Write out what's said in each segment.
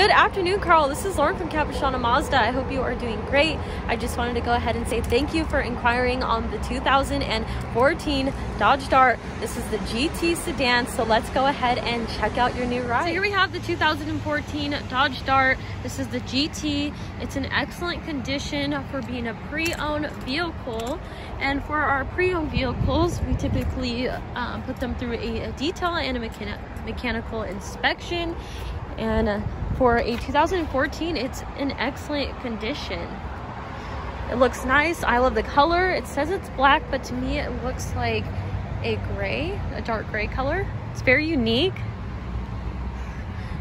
Good afternoon, Karl. This is Lauren from Capistrano Mazda. I hope you are doing great. I just wanted to go ahead and say thank you for inquiring on the 2014 Dodge Dart. This is the GT sedan, so let's go ahead and check out your new ride. So here we have the 2014 Dodge Dart. This is the GT. It's in excellent condition for being a pre-owned vehicle. And for our pre-owned vehicles, we typically uh, put them through a, a detail and a mechanic mechanical inspection and uh, for a 2014 it's in excellent condition. It looks nice. I love the color. It says it's black but to me it looks like a gray a dark gray color. It's very unique.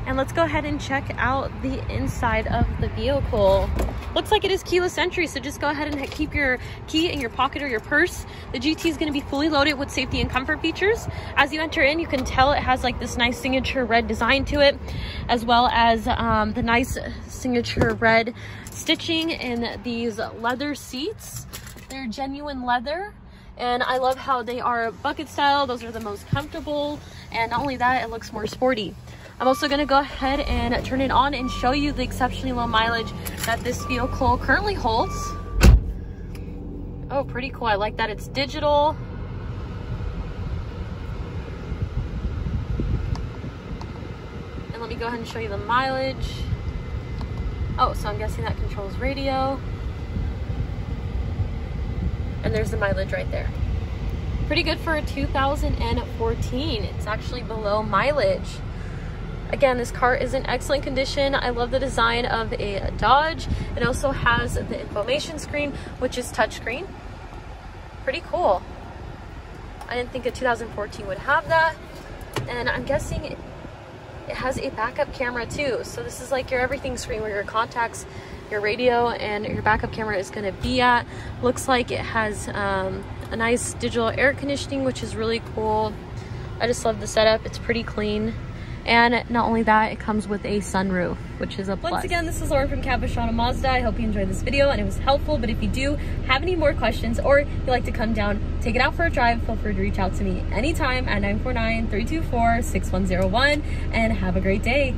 And let's go ahead and check out the inside of the vehicle. Looks like it is keyless entry, so just go ahead and keep your key in your pocket or your purse. The GT is gonna be fully loaded with safety and comfort features. As you enter in, you can tell it has like this nice signature red design to it, as well as um, the nice signature red stitching in these leather seats. They're genuine leather and I love how they are bucket style. Those are the most comfortable. And not only that, it looks more sporty. I'm also gonna go ahead and turn it on and show you the exceptionally low mileage that this vehicle currently holds. Oh, pretty cool. I like that it's digital. And let me go ahead and show you the mileage. Oh, so I'm guessing that controls radio. And there's the mileage right there. Pretty good for a 2014. It's actually below mileage. Again, this car is in excellent condition. I love the design of a Dodge. It also has the information screen, which is touchscreen. Pretty cool. I didn't think a 2014 would have that. And I'm guessing it, has a backup camera too. So this is like your everything screen where your contacts, your radio, and your backup camera is gonna be at. Looks like it has um, a nice digital air conditioning, which is really cool. I just love the setup. It's pretty clean. And not only that, it comes with a sunroof, which is a plus. Once again, this is Lauren from Capistrano Mazda. I hope you enjoyed this video and it was helpful. But if you do have any more questions or you'd like to come down, take it out for a drive, feel free to reach out to me anytime at 949-324-6101 and have a great day.